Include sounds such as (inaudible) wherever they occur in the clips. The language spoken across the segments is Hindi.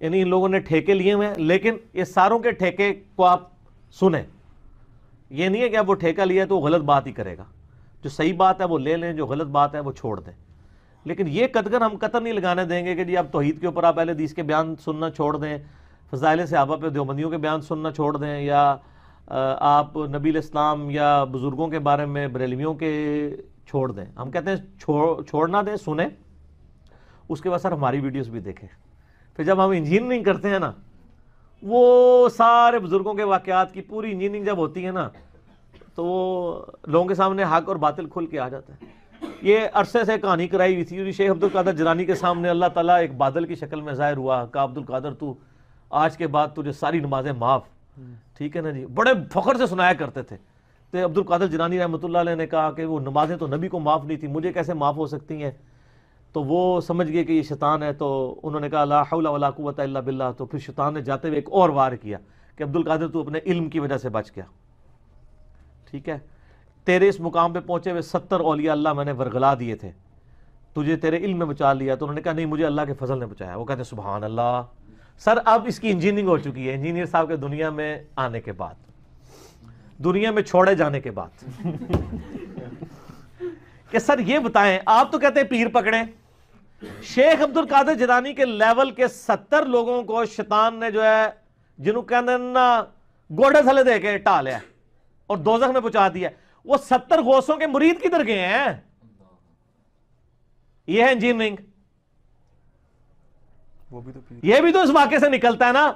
यानी इन लोगों ने ठेके लिए हुए हैं, लेकिन ये सारों के ठेके को आप सुने। ये नहीं है कि आप वो ठेका लिया तो वो गलत बात ही करेगा। जो सही बात है वो ले लें, जो गलत बात है वो छोड़ दें। लेकिन ये कदगर हम कतर नहीं लगाने देंगे कि जी आप तोहहीद के ऊपर आप पहले दीस के बयान सुनना छोड़ दें, फ़जाइल से आबा पे देवबंदियों के बयान सुनना छोड़ दें, या आप नबी इस्लाम या बुज़ुर्गों के बारे में बरेलवियों के छोड़ दें। हम कहते हैं छोड़, छोड़ना दें, सुने। उसके बाद सर हमारी वीडियोस भी देखें। फिर जब हम इंजीनियरिंग करते हैं ना, वो सारे बुज़ुर्गों के वाक़ात की पूरी इंजीनियरिंग जब होती है ना तो वो लोगों के सामने हक और बातिल खुल के आ जाता है। ये अरसे से कहानी कराई हुई थी शेख अब्दुल कादर जरानी के सामने अल्लाह ताला एक बादल की शक्ल में ज़ाहिर हुआ, का अब्दुल कादर, तू आज के बाद तुझे सारी नमाजें माफ़। ठीक है ना जी? बड़े फ़ख्र से सुनाया करते थे। तो अब्दुल कादर जरानी रहमत ने कहा कि वो नमाजें तो नबी को माफ़ नहीं थी, मुझे कैसे माफ़ हो सकती हैं? तो वो समझ गए कि ये शैतान है तो उन्होंने कहा, ला कुत बिल्ला तो फिर शैतान ने जाते हुए एक और वार किया कि अब्दुल कादर, तू अपने इल्म की वजह से बच गया। ठीक है? तेरे इस मुकाम पे पहुँचे हुए सत्तर औलिया अल्लाह मैंने वरगला दिए थे। तुझे तेरे इल्म में बचा लिया। तो उन्होंने कहा, नहीं, मुझे अल्लाह के फजल ने बचाया। वो कहते सुबहान अल्लाह सर, अब इसकी इंजीनियरिंग हो चुकी है। इंजीनियर साहब के दुनिया में आने के बाद, दुनिया में छोड़े जाने के बाद। (laughs) कि सर, ये बताएँ, आप तो कहते हैं पीर पकड़े। शेख अब्दुल कादिर जदानी के लेवल के सत्तर लोगों को शैतान ने जो है जिन्हों कहते ना गोडे थले दे के टा लिया और दोजख में पहुँचा दिया। वो सत्तर गोसों के मुरीद किधर गए हैं? ये है इंजीनियरिंग वो भी तो ये भी तो इस वाक्य से निकलता है ना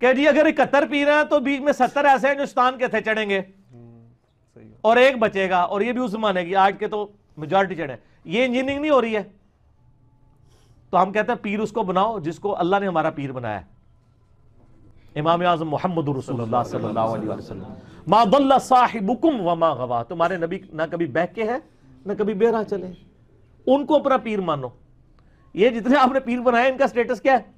कि जी अगर इकहत्तर पी रहे हैं तो बीच में सत्तर ऐसे हैं जो स्थान के थे चढ़ेंगे। हम्म, और एक बचेगा और ये भी उस जमाने की आज के तो मेजोरिटी चढ़े। ये इंजीनियरिंग नहीं हो रही है। तो हम कहते हैं पीर उसको बनाओ जिसको अल्लाह ने हमारा पीर बनाया इमाम आज़म मोहम्मद साहिबुकुम वमा गवा तुम्हारे नबी ना कभी बह के है, ना कभी बेरा चले। उनको अपना पीर मानो। ये जितने आपने पीर बनाया इनका स्टेटस क्या है?